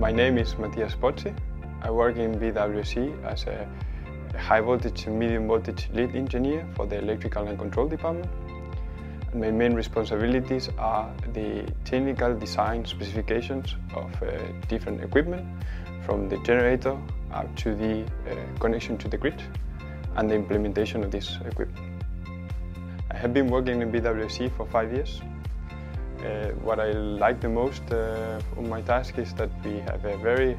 My name is Matias Pozzi. I work in BWSC as a high voltage and medium voltage lead engineer for the electrical and control department. And my main responsibilities are the technical design specifications of uh, different equipment from the generator up to the uh, connection to the grid and the implementation of this equipment. I have been working in BWSC for five years. Uh, what I like the most uh, on my task is that we have a very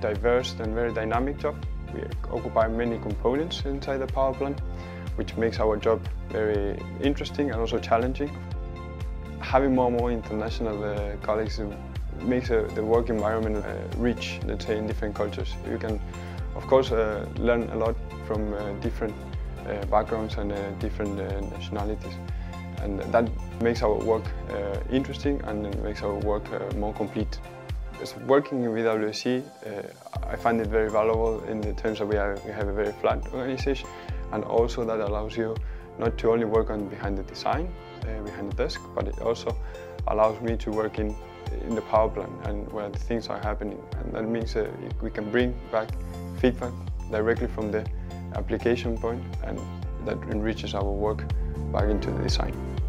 diverse and very dynamic job. We occupy many components inside the power plant, which makes our job very interesting and also challenging. Having more and more international uh, colleagues makes uh, the work environment uh, rich, let's say, in different cultures. You can, of course, uh, learn a lot from different backgrounds and different nationalities. And that makes our work interesting and makes our work more complete. As working in BWSC, I find it very valuable in the terms that we, we have a very flat organization and also that allows you not to only work on behind the design, uh, behind the desk, but it also allows me to work in in the power plant and where the things are happening. And that means uh, we can bring back feedback directly from the application point and that enriches our work back into the design.